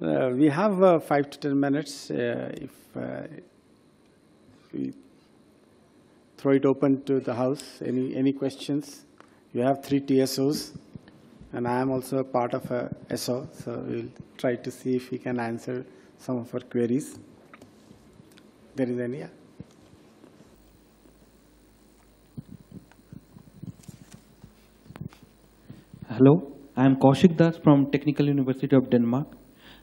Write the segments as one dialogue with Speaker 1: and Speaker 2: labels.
Speaker 1: Uh, we have uh, five to 10 minutes. Uh, if uh, we throw it open to the House, any, any questions? You have three TSOs, and I am also a part of a SO, so we'll try to see if we can answer some of our queries. There is any?
Speaker 2: Hello, I am Kaushik Das from Technical University of Denmark.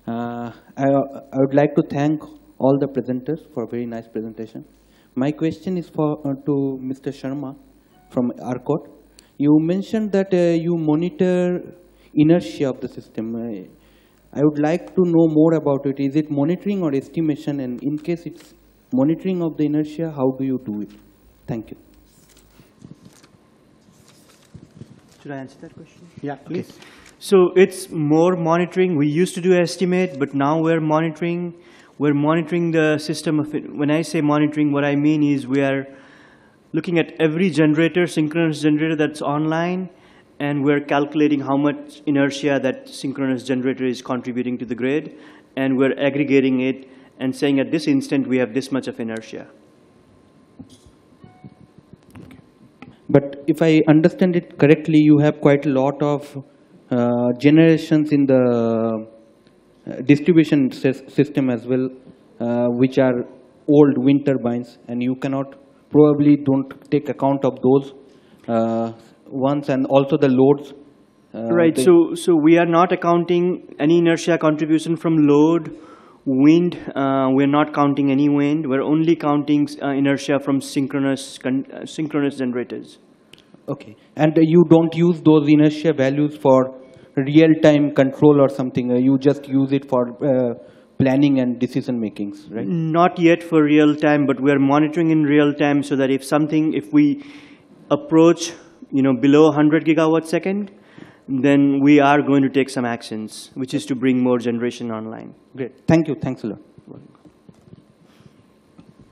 Speaker 2: Uh, I, I would like to thank all the presenters for a very nice presentation. My question is for uh, to Mr. Sharma from ERCOT. You mentioned that uh, you monitor inertia of the system. Uh, I would like to know more about it. Is it monitoring or estimation? And in case it's monitoring of the inertia, how do you do it? Thank you.
Speaker 3: Should I answer that question?
Speaker 1: Yeah, please.
Speaker 3: So it's more monitoring. We used to do estimate, but now we're monitoring. We're monitoring the system of it. When I say monitoring, what I mean is we are looking at every generator, synchronous generator that's online, and we're calculating how much inertia that synchronous generator is contributing to the grid, and we're aggregating it and saying at this instant we have this much of inertia.
Speaker 2: But if I understand it correctly, you have quite a lot of generations in the uh, distribution system as well, uh, which are old wind turbines, and you cannot probably don't take account of those uh, ones and also the loads. uh,
Speaker 3: Right, so, so we are not accounting any inertia contribution from load, wind, uh, we're not counting any wind, we're only counting uh, inertia from synchronous, con- uh, synchronous generators.
Speaker 2: Okay, and uh, you don't use those inertia values for real-time control or something. Uh, you just use it for uh, planning and decision makings, right?
Speaker 3: Not yet for real time, but we're monitoring in real time so that if something, if we approach, you know, below 100 gigawatt second, then we are going to take some actions, which is to bring more generation online.
Speaker 2: Great. Thank you. Thanks a lot.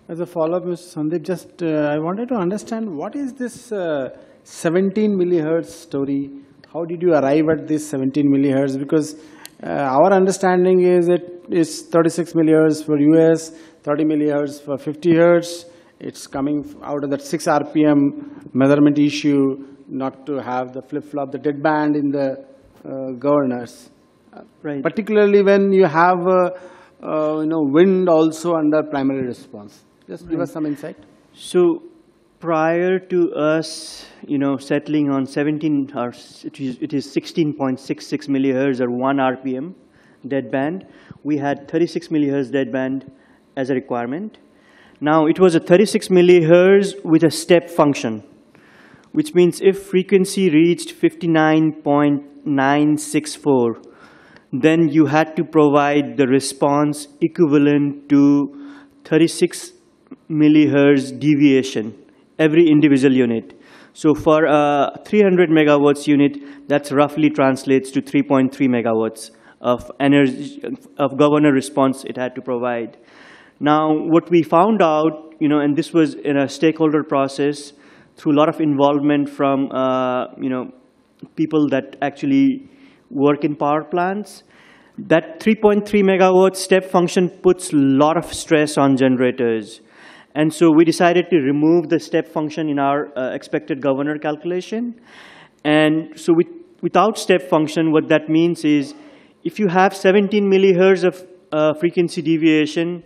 Speaker 1: As a follow-up, Mr. Sandeep, just uh, I wanted to understand what is this uh, 17 millihertz story? How did you arrive at this 17 millihertz? Because uh, our understanding is it is 36 millihertz for US, 30 millihertz for 50 hertz. It's coming out of that 6 RPM measurement issue, not to have the flip-flop, the dead band in the uh, governors.
Speaker 3: Right.
Speaker 1: Particularly when you have, uh, uh, you know, wind also under primary response. Just give us some insight.
Speaker 3: So prior to us, you know, settling on 17, or it is, it is 16.66 millihertz or 1 RPM deadband, we had 36 millihertz deadband as a requirement. Now, it was a 36 millihertz with a step function, which means if frequency reached 59.964, then you had to provide the response equivalent to 36 millihertz deviation, every individual unit. So for a 300 megawatts unit, that's roughly translates to 3.3 megawatts of energy, of governor response it had to provide. Now, what we found out, you know, and this was in a stakeholder process through a lot of involvement from, uh, you know, people that actually work in power plants, that 3.3 megawatt step function puts a lot of stress on generators. And so we decided to remove the step function in our uh, expected governor calculation. And so with, without step function, what that means is if you have 17 millihertz of uh, frequency deviation,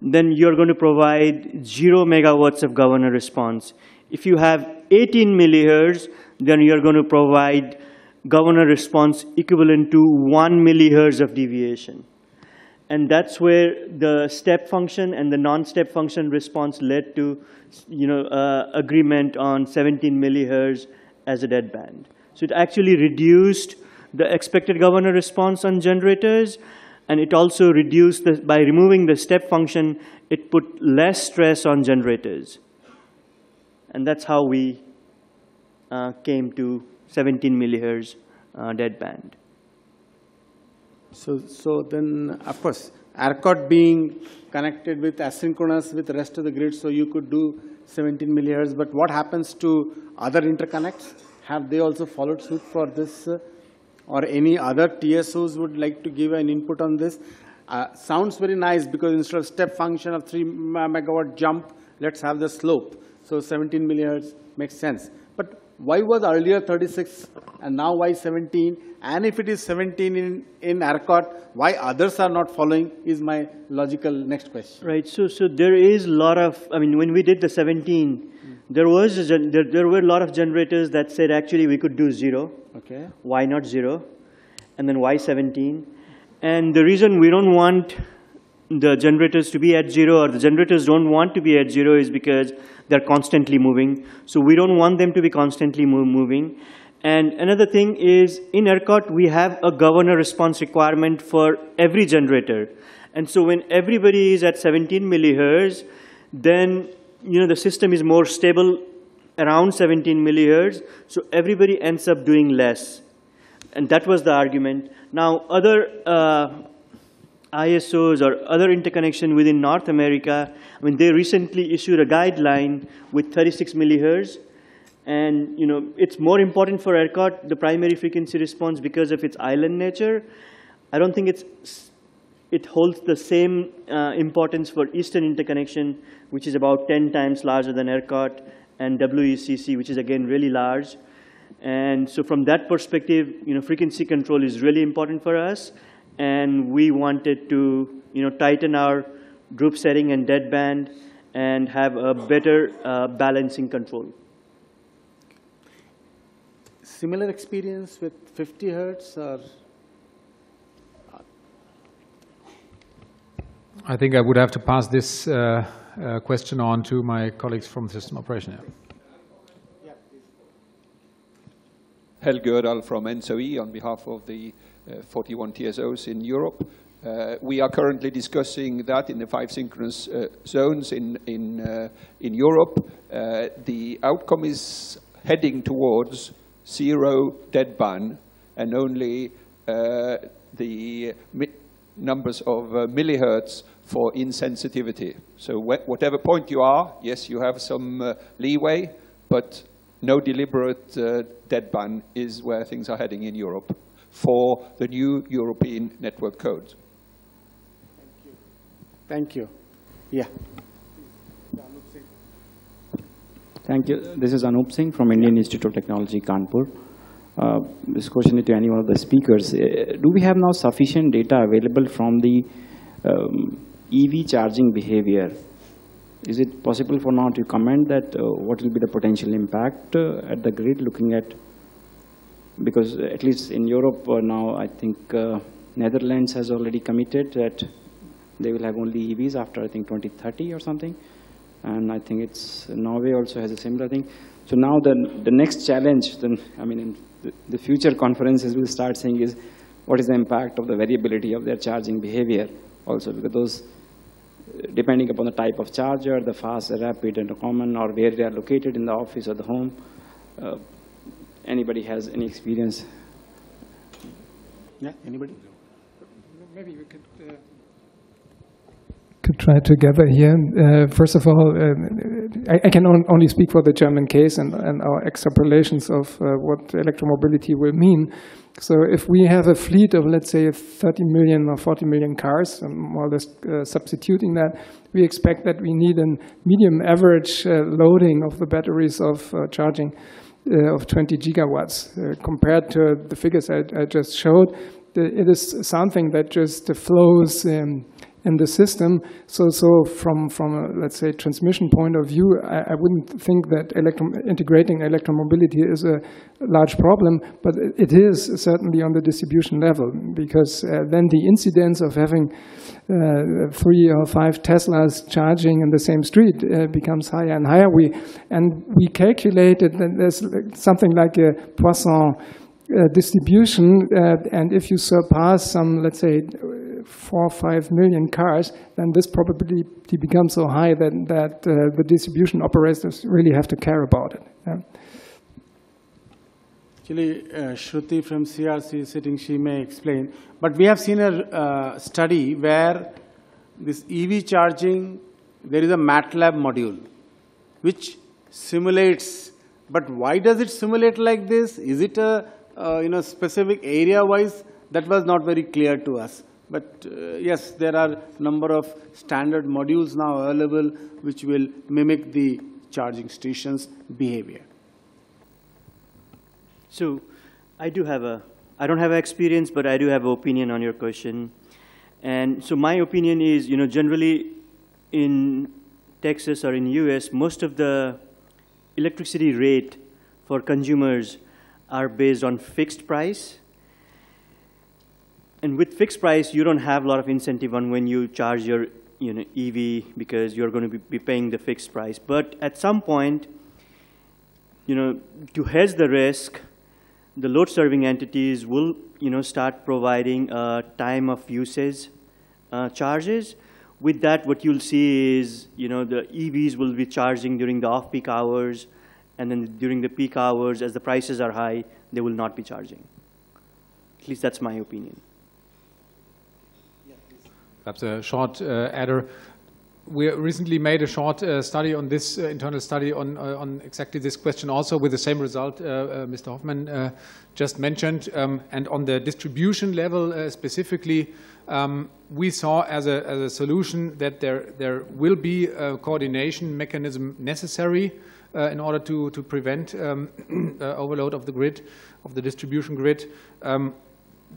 Speaker 3: then you're going to provide zero megawatts of governor response. If you have 18 millihertz, then you're going to provide governor response equivalent to one millihertz of deviation. And that's where the step function and the non-step function response led to, you know, uh, agreement on 17 millihertz as a dead band. So it actually reduced the expected governor response on generators, and it also reduced the, by removing the step function, it put less stress on generators. And that's how we uh, came to 17 millihertz uh, dead band.
Speaker 1: So, so then, of course, ERCOT being connected with asynchronous with the rest of the grid, so you could do 17 millihertz, but what happens to other interconnects? Have they also followed suit for this uh, or any other TSOs would like to give an input on this? Uh, sounds very nice because instead of step function of 3 megawatt jump, let's have the slope. So 17 millihertz makes sense. Why was earlier 36 and now why 17? And if it is 17 in, in ERCOT, why others are not following is my logical next question.
Speaker 3: Right, so, so there is a lot of, I mean, when we did the 17, there was, a there, there were a lot of generators that said actually we could do zero.
Speaker 1: Okay.
Speaker 3: Why not zero? And then why 17? And the reason we don't want the generators to be at zero or the generators don't want to be at zero is because they're constantly moving. So we don't want them to be constantly mo- moving. And another thing is in ERCOT, we have a governor response requirement for every generator. And so when everybody is at 17 millihertz, then you know the system is more stable around 17 millihertz, so everybody ends up doing less. And that was the argument. Now, other uh, ISOs or other interconnection within North America, I mean, they recently issued a guideline with 36 millihertz. And, you know, it's more important for ERCOT, the primary frequency response, because of its island nature. I don't think it's, it holds the same uh, importance for Eastern interconnection, which is about 10 times larger than ERCOT, and WECC, which is again really large. And so from that perspective, you know, frequency control is really important for us. And we wanted to, you know, tighten our group setting and deadband and have a better uh, balancing control.
Speaker 1: Similar experience with 50 hertz or?
Speaker 4: I think I would have to pass this uh, uh, question on to my colleagues from system operation. Yeah.
Speaker 5: Helge Ørdal from ENTSO-E on behalf of the 41 TSOs in Europe. Uh, we are currently discussing that in the five synchronous uh, zones in, in, uh, in Europe. Uh, the outcome is heading towards zero deadband and only uh, the numbers of uh, millihertz for insensitivity. So wh- whatever point you are, yes, you have some uh, leeway, but no deliberate uh, deadband is where things are heading in Europe for the new European network codes.
Speaker 1: Thank you. Thank you. Yeah.
Speaker 6: Thank you. This is Anup Singh from Indian Institute of Technology, Kanpur. Uh, This question is to any one of the speakers. Uh, Do we have now sufficient data available from the um, EV charging behavior? Is it possible for now to comment that uh, what will be the potential impact uh, at the grid looking at, because at least in Europe uh, now, I think uh, Netherlands has already committed that they will have only EVs after, I think, 2030 or something and I think it's Norway also has a similar thing. So now the the next challenge, then I mean, in the, the future conferences will start saying is, what is the impact of the variability of their charging behavior also because those, depending upon the type of charger, the fast, the rapid, and the common, or where they are located in the office or the home, uh, anybody has any experience?
Speaker 1: Yeah, anybody?
Speaker 7: Maybe we could, uh, could try together here. Uh, first of all, uh, I, I can on, only speak for the German case and, and our extrapolations of uh, what electromobility will mean. So if we have a fleet of, let's say, 30 million or 40 million cars, and more or less uh, substituting that, we expect that we need a medium average uh, loading of the batteries of uh, charging uh, of 20 gigawatts. Uh, compared to the figures I, I just showed, it is something that just flows um, in the system. So, so from from a, let's say transmission point of view, I, I wouldn't think that integrating electromobility is a large problem, but it is certainly on the distribution level because uh, then the incidence of having uh, three or five Teslas charging in the same street uh, becomes higher and higher. We and we calculated that there's something like a Poisson uh, distribution, uh, and if you surpass some, let's say, four or five million cars, then this probability becomes so high that, that uh, the distribution operators really have to care about it. Yeah.
Speaker 1: Actually, uh, Shruti from CRC is sitting, she may explain. But we have seen a uh, study where this EV charging, there is a MATLAB module which simulates. But why does it simulate like this? Is it a uh, you know, specific area-wise, that was not very clear to us. But uh, yes, there are number of standard modules now available which will mimic the charging station's behavior.
Speaker 3: So I do have a, I don't have experience, but I do have opinion on your question. And so my opinion is, you know, generally in Texas or in US, most of the electricity rate for consumers are based on fixed price. And with fixed price, you don't have a lot of incentive on when you charge your you know, EV because you're going to be, paying the fixed price. But at some point, you know, to hedge the risk, the load serving entities will, you know, start providing uh, time of usage uh, charges. With that, what you'll see is, you know, the EVs will be charging during the off-peak hours, and then during the peak hours, as the prices are high, they will not be charging. At least that's my opinion.
Speaker 4: Perhaps a short uh, adder. We recently made a short uh, study on this, uh, internal study on, on exactly this question also with the same result Mr. Hoffman just mentioned. Um, and on the distribution level specifically, um, we saw as a, as a solution that there, there will be a coordination mechanism necessary uh, in order to, to prevent um, uh, overload of the grid, of the distribution grid. Um,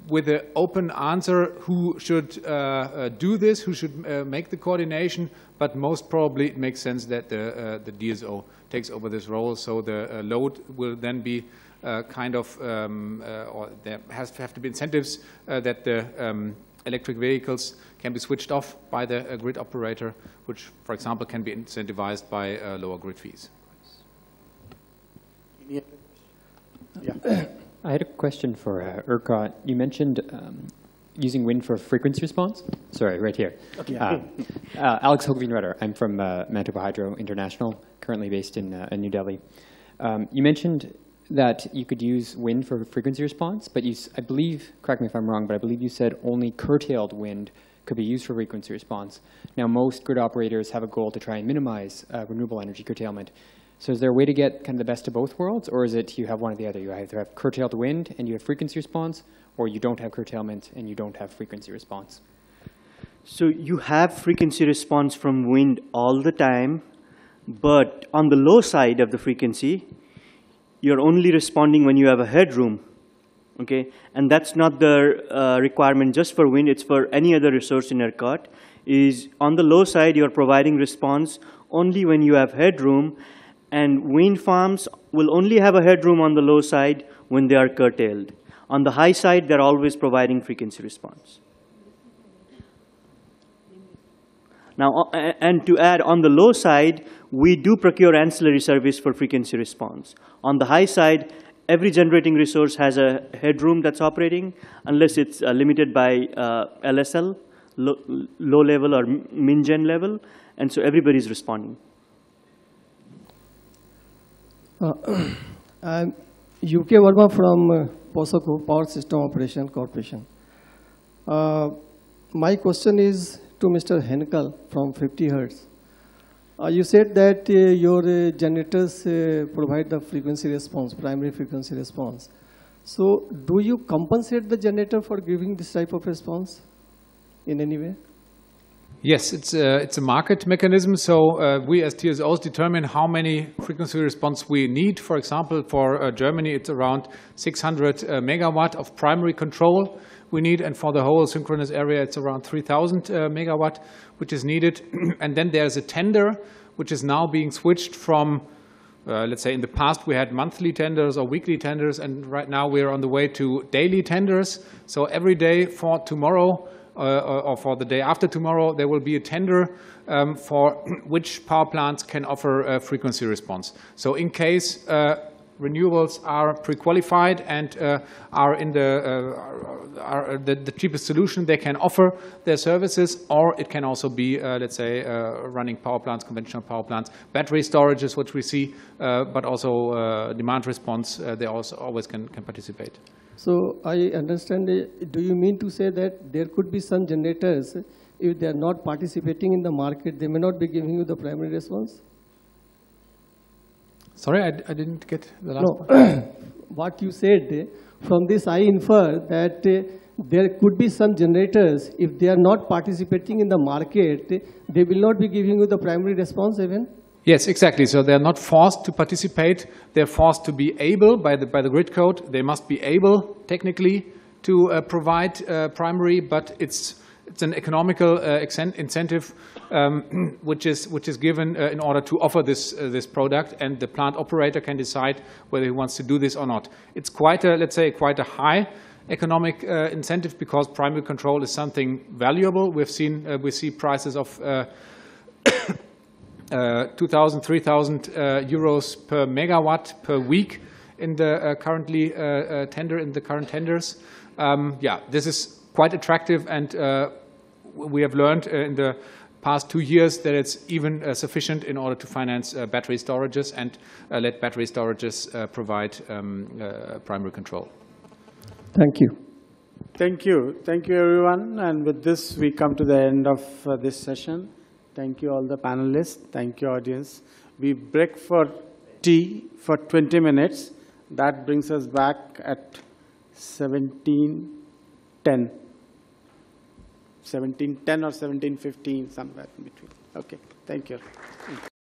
Speaker 4: with an open answer who should uh, uh, do this, who should uh, make the coordination, but most probably it makes sense that the, uh, the DSO takes over this role, so the uh, load will then be uh, kind of, um, or there has to have to be incentives that the um, electric vehicles can be switched off by the grid operator, which, for example, can be incentivized by lower grid fees.
Speaker 1: Yeah.
Speaker 8: I had a question for uh, ERCOT. You mentioned um, using wind for frequency response. Sorry, right here. Okay. Uh, uh, Alex Hogeveen I'm from uh, Manitoba Hydro International, currently based in, uh, in New Delhi. Um, you mentioned that you could use wind for frequency response, but you, I believe, correct me if I'm wrong, but I believe you said only curtailed wind could be used for frequency response. Now, most grid operators have a goal to try and minimize uh, renewable energy curtailment. So is there a way to get kind of the best of both worlds, or is it you have one or the other? You either have curtailed wind and you have frequency response, or you don't have curtailment and you don't have frequency response?
Speaker 3: So you have frequency response from wind all the time, but on the low side of the frequency, you're only responding when you have a headroom, okay? And that's not the uh, requirement just for wind, it's for any other resource in ERCOT, is on the low side, you're providing response only when you have headroom, and wind farms will only have a headroom on the low side when they are curtailed. On the high side, they're always providing frequency response. Now, uh, and to add, on the low side, we do procure ancillary service for frequency response. On the high side, every generating resource has a headroom that's operating, unless it's uh, limited by uh, LSL, low, low level or min-gen level, and so everybody's responding.
Speaker 9: Uh, I'm UK Verma from uh, POSOCO, Power System Operation Corporation. Uh, my question is to Mr. Henkel from 50 Hertz. Uh, you said that uh, your uh, generators provide the frequency response, primary frequency response. So do you compensate the generator for giving this type of response in any way?
Speaker 4: Yes, it's a, it's a market mechanism. So uh, we as TSOs determine how many frequency response we need. For example, for uh, Germany, it's around 600 uh, megawatt of primary control we need. And for the whole synchronous area, it's around 3000 uh, megawatt, which is needed. and then there's a tender, which is now being switched from uh, let's say in the past we had monthly tenders or weekly tenders, and right now we're on the way to daily tenders. So every day for tomorrow, or for the day after tomorrow, there will be a tender um, for which power plants can offer a frequency response. So in case uh, renewables are pre-qualified and uh, are in the, uh, are the, the, cheapest solution they can offer their services, or it can also be, uh, let's say, uh, running power plants, conventional power plants. Battery storage is what we see, but also demand response, they also always can, can participate.
Speaker 9: So I understand, do you mean to say that there could be some generators, if they are not participating in the market, they may not be giving you the primary response?
Speaker 4: Sorry, I, I didn't get the last
Speaker 9: no. what you said, From this, I infer that uh, there could be some generators, if they are not participating in the market, they will not be giving you the primary response even?
Speaker 4: Yes, exactly. So they're not forced to participate. They're forced to be able by the, by the grid code. They must be able technically to uh, provide uh, primary, but it's, it's an economical uh, incentive um, which, is, which is given uh, in order to offer this, uh, this product, and the plant operator can decide whether he wants to do this or not. It's quite a, let's say, quite a high economic uh, incentive because primary control is something valuable. We've seen, we see prices of 2,000, 3,000 uh, euros per megawatt per week in the uh, currently uh, uh, tender, in the current tenders. Um, Yeah, this is quite attractive, and uh, we have learned uh, in the past two years that it's even uh, sufficient in order to finance uh, battery storages and uh, let battery storages uh, provide um, uh, primary control.
Speaker 9: Thank you.
Speaker 1: Thank you. Thank you, everyone. And with this, we come to the end of uh, this session. Thank you, all the panelists. Thank you, audience. We break for tea for 20 minutes. That brings us back at 1710. 1710 or 1715, somewhere in between. Okay, thank you.